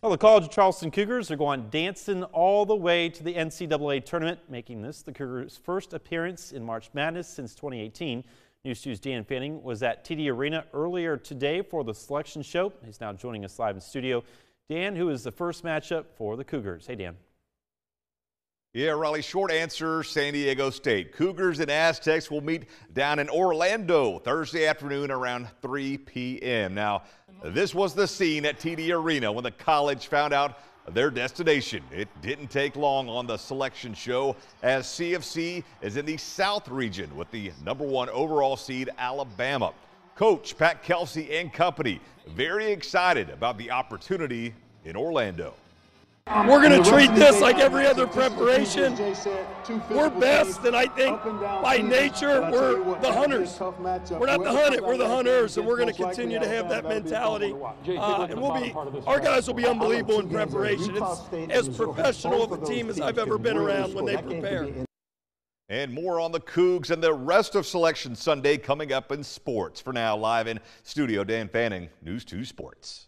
Well, the College of Charleston Cougars are going dancing all the way to the NCAA tournament, making this the Cougars' first appearance in March Madness since 2018. News 2's Dan Fanning was at TD Arena earlier today for the selection show. He's now joining us live in studio. Dan, who is the first matchup for the Cougars? Hey, Dan. Yeah, Riley, short answer, San Diego State. Cougars and Aztecs will meet down in Orlando Thursday afternoon around 3 p.m. Now, this was the scene at TD Arena when the college found out their destination. It didn't take long on the selection show as CofC is in the South region with the number one overall seed Alabama. Coach Pat Kelsey and company very excited about the opportunity in Orlando. We're going to treat this like every other preparation. We're best, and I think by nature, we're the hunters. We're not the hunted, we're the hunters, and we're going to continue to have that mentality. Uh, and we'll be, our guys will be unbelievable in preparation. It's as professional of a team as I've ever been around when they prepare. And more on the Cougs and the rest of Selection Sunday coming up in sports. For now, live in studio, Dan Fanning, News 2 Sports.